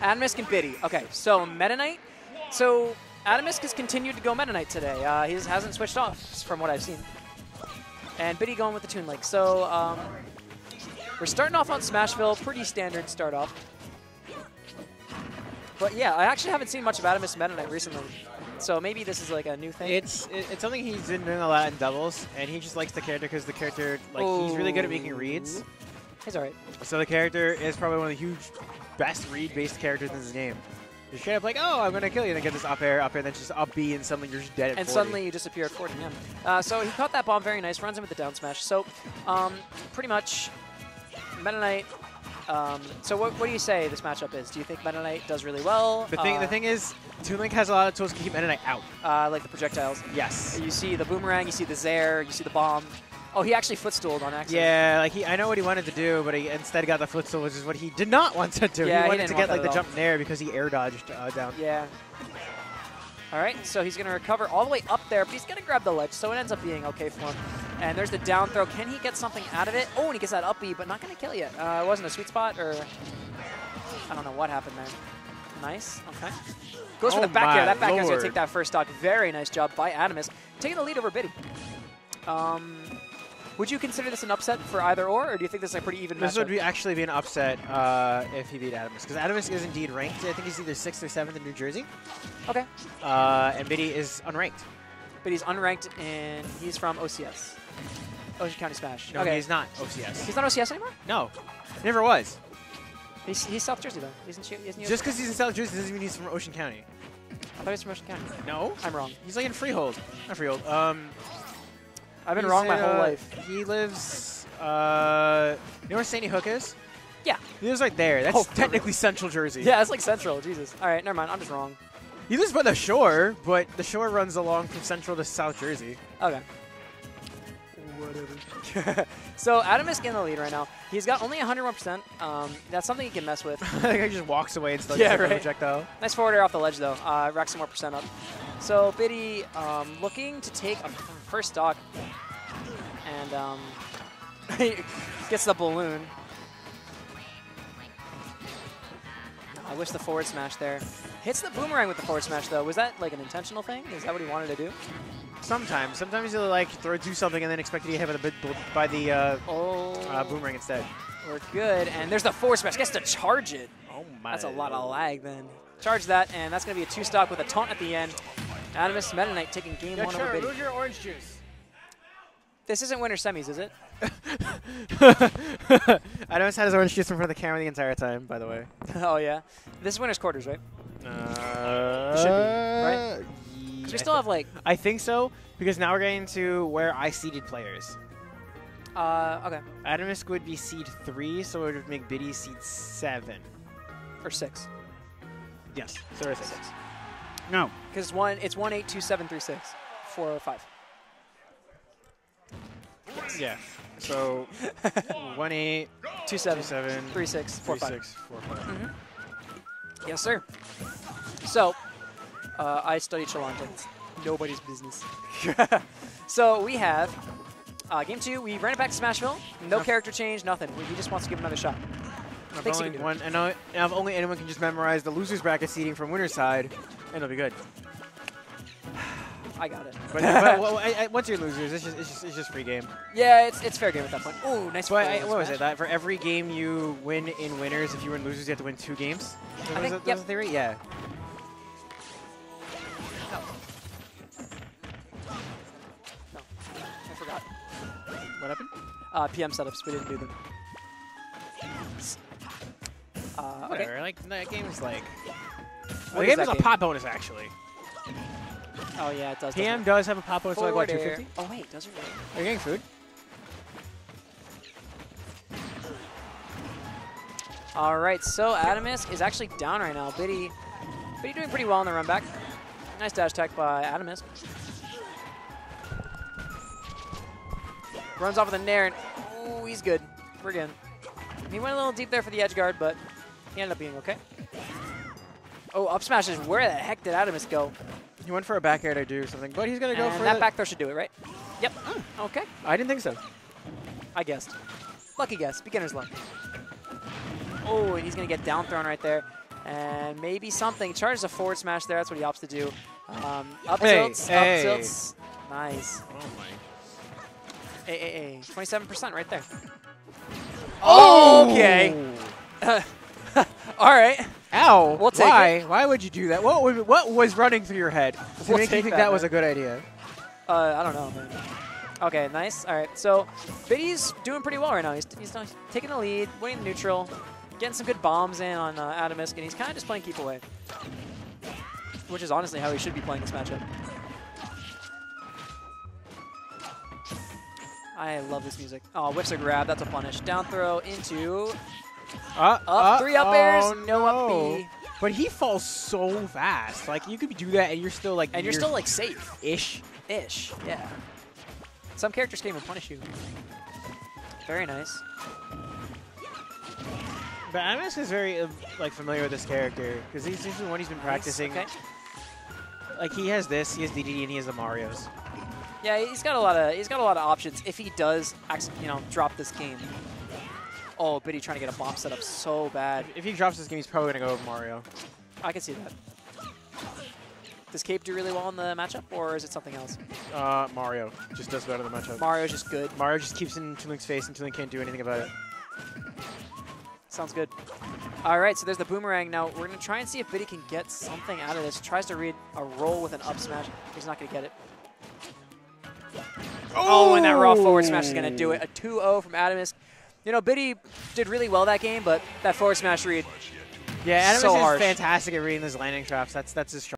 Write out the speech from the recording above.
Atomsk and Biddy. Okay, so Meta Knight. So Atomsk has continued to go Meta Knight today. Uh, he hasn't switched off from what I've seen. And Biddy going with the Toon Link. So um, we're starting off on Smashville. Pretty standard start off. But yeah, I actually haven't seen much of Atomsk Meta Knight recently. So maybe this is like a new thing. It's it- it's something he's been doing a lot in doubles, and he just likes the character because the character like he's really good at making reads. He's alright. So the character is probably one of the huge best read-based characters in this game. You're straight up like, oh, I'm gonna kill you, and then get this up air, up air, then just up B, and suddenly you're just dead at and 40. suddenly you disappear at 40 yeah. Uh, so he caught that bomb very nice, runs in with the down smash. So um, pretty much Meta Knight. Um, so what, what do you say this matchup is? Do you think Meta Knight does really well? the thing uh, the thing is, Toon Link has a lot of tools to keep Meta Knight out. uh, like the projectiles. Yes. You see the boomerang, you see the Zair, you see the bomb. Oh, he actually footstooled on accident. Yeah, like he, I know what he wanted to do, but he instead got the footstool, which is what he did not want to do. Yeah, he he wanted didn't to get like the at all. jump there because he air dodged uh, down. Yeah. All right, so he's going to recover all the way up there, but he's going to grab the ledge, so it ends up being okay for him. And there's the down throw. Can he get something out of it? Oh, and he gets that up B, but not going to kill yet. Uh, it wasn't a sweet spot, or I don't know what happened there. Nice. Okay. Goes for Oh the back air. That back air's going to take that first stock. Very nice job by Atomsk. Taking the lead over Biddy. Um, would you consider this an upset for either or, or do you think this is a pretty even This matchup? would be actually be an upset uh, if he beat Atomsk, because Atomsk is indeed ranked. I think he's either sixth or seventh in New Jersey, okay. uh, and Biddy is unranked. But he's unranked, and he's from OCS. Ocean County Smash. No, okay. he's not OCS. He's not OCS anymore? No, never was. He's, he's South Jersey, though. Isn't she? Isn't he? Just because he's in South Jersey doesn't mean he's from Ocean County. I thought he was from Ocean County. No, I'm wrong. he's like in Freehold. Not Freehold. Um, I've been he's wrong my whole uh, life. He lives. Uh, you know where Sandy Hook is? Yeah. He lives right there. That's Oh, technically Central Jersey. Yeah, it's like Central. Jesus. All right, never mind. I'm just wrong. He lives by the shore, but the shore runs along from Central to South Jersey. Okay. Whatever. so Adam is in the lead right now. He's got only 101%. Um, that's something he can mess with. I think he just walks away and still Yeah, gets right. projectile. nice forward air off the ledge, though. Uh, racks some more percent up. So Biddy um, looking to take a first stock. And um, gets the balloon. I wish the forward smash there. Hits the boomerang with the forward smash, though. Was that like an intentional thing? Is that what he wanted to do? Sometimes. Sometimes he'll like throw do something and then expect to get hit by the, by the uh, Oh, uh, boomerang instead. we're good. And there's the forward smash. Gets to charge it. Oh my. That's a lot of lag then. Charge that, and that's going to be a two stock with a taunt at the end. Atomsk Meta Knight taking game one over Biddy. your orange juice. This isn't winter semis, is it? I Adams had his orange juice in front of the camera the entire time, by the way. oh, yeah. This is winter's quarters, right? Uh, should be, right? yeah, Because we still have, like, I think so, because now we're getting to where I seeded players. uh, okay, Atomsk would be seed 3, so it would make Biddy seed 7. or six. Yes. So it's Six. No. Because one, it's one eight two seven three six, four five. Yeah. So 1 8, Two seven, 2 7, three six, four 3 five. 6, 4 5. Yes, sir. So, uh, I studied Chalante. Nobody's business. so we have uh, game two. We ran it back to Smashville. No Yep. character change, nothing. He just wants to give another shot. He only, one, I know, if only anyone can just memorize the losers bracket seating from winner's side, and it'll be good. I got it. But, but well, I, I, once you're losers, it's just, it's just it's just free game. yeah, it's, it's fair game at that point. Ooh, nice. I, I, what was it? That for every game you win in winners, if you win losers, you have to win two games. Was think- that- that yep. was the theory? Yeah. No, I forgot. What happened? Uh, PM setups. We didn't do them. That game is like. What the is game that is a game? pop bonus actually. Oh yeah, it does. PM it? does have a pop bonus, so like what, 250? Oh wait, does it really? Are you getting food? All right, so Atomsk is actually down right now. Biddy, Biddy doing pretty well in the run back. Nice dash tech by Atomsk. Runs off with a nair, and ooh, he's good. We're good. He went a little deep there for the edge guard, but he ended up being okay. Oh, up smash is where the heck did Atomsk go? He went for a back air to do something, but he's gonna go for that the- back throw should do it, right? Yep. Okay. I didn't think so. I guessed. Lucky guess. Beginner's luck. Oh, and he's going to get down thrown right there. And maybe something. Charges a forward smash there. That's what he opts to do. Um, up Hey, tilts, hey. up tilts. Nice. Oh my. Hey, hey, hey. 27% right there. Oh! Okay. All right. Ow! We'll take Why? Why would you do that? What was, what was running through your head to We'll make you think that, that, was a good idea? Uh, I don't know, man. Okay, nice. All right, so Biddy's doing pretty well right now. He's, he's taking the lead, winning the neutral, getting some good bombs in on uh, Atomsk, and he's kind of just playing keep away, which is honestly how he should be playing this matchup. I love this music. Oh, whips a grab. That's a punish. Down throw into Uh, up. three up airs. oh, no up B. But he falls so fast. Like you could do that, and you're still like. And you're still like safe. ish. Ish, yeah. Some characters can't even punish you. Very nice. But Atomsk is very uh, like familiar with this character because he's this is the one he's been practicing. Okay. Like he has this, he has DDD, and he has the Mario's. Yeah, he's got a lot of he's got a lot of options if he does, acc- you know, drop this game. Oh, Biddy trying to get a bomb set up so bad. If he drops this game, he's probably gonna go with Mario. I can see that. Does Cape do really well in the matchup, or is it something else? Uh, Mario just does better than the matchup. Mario's just good. Mario just keeps in Toonlink's face, and Toonlink can't do anything about it. Sounds good. All right, so there's the boomerang. Now we're gonna try and see if Biddy can get something out of this. Tries to read a roll with an up smash. He's not gonna get it. Oh, and that raw forward smash is going to do it. A 2-0 from Atomsk. You know, Biddy did really well that game, but that forward smash read, Yeah, Atomsk So is fantastic at reading those landing traps. That's that's his.